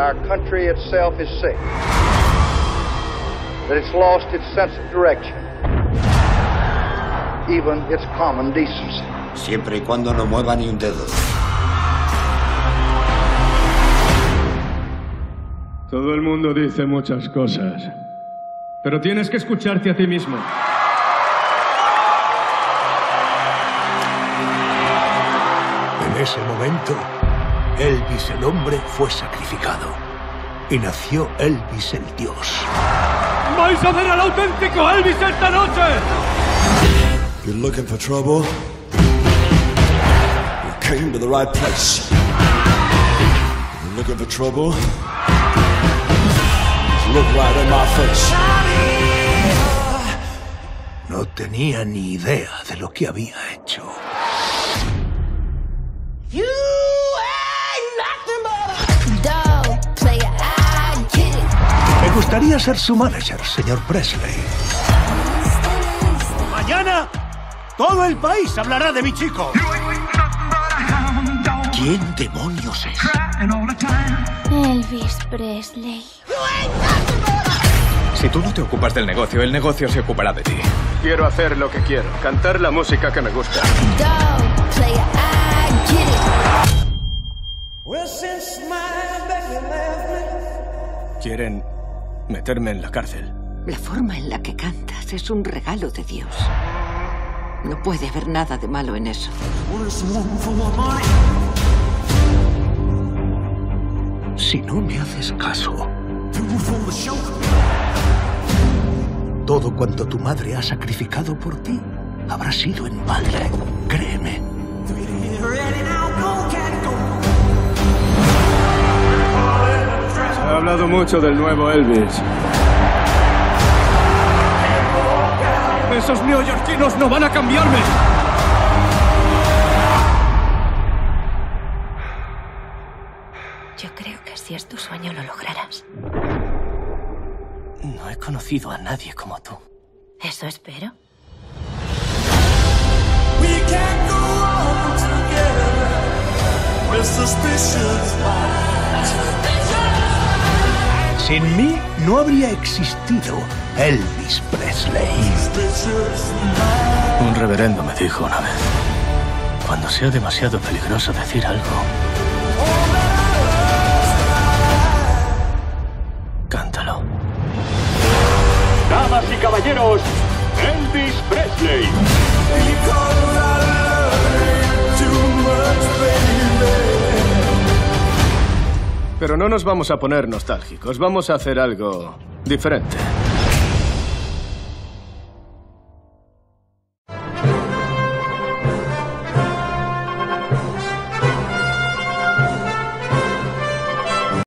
our country itself is sick. That it's lost its sense of direction, even its common decency. Siempre y cuando no mueva ni un dedo. Todo el mundo dice muchas cosas, pero tienes que escucharte a ti mismo. En ese momento, Elvis el hombre fue sacrificado y nació Elvis el dios. ¡Vais a ver al auténtico Elvis esta noche! You're looking for trouble? You came to the right place. You're looking for trouble? Look right in my face. No tenía ni idea de lo que había hecho. Dog gustaría ser su manager, señor Presley. Mañana, todo el país hablará de mi chico. ¿Quién demonios es? Elvis Presley. Si tú no te ocupas del negocio, el negocio se ocupará de ti. Quiero hacer lo que quiero, cantar la música que me gusta. It. Quieren meterme en la cárcel. La forma en la que cantas es un regalo de Dios. No puede haber nada de malo en eso. Si no me haces caso, todo cuanto tu madre ha sacrificado por ti habrá sido en balde. Hablado mucho del nuevo Elvis. Esos neoyorquinos no van a cambiarme. Yo creo que si es tu sueño lo lograrás. No he conocido a nadie como tú. Eso espero. Sin mí no habría existido Elvis Presley. Un reverendo me dijo una vez, cuando sea demasiado peligroso decir algo, cántalo. Damas y caballeros, Elvis Presley. Pero no nos vamos a poner nostálgicos, vamos a hacer algo diferente.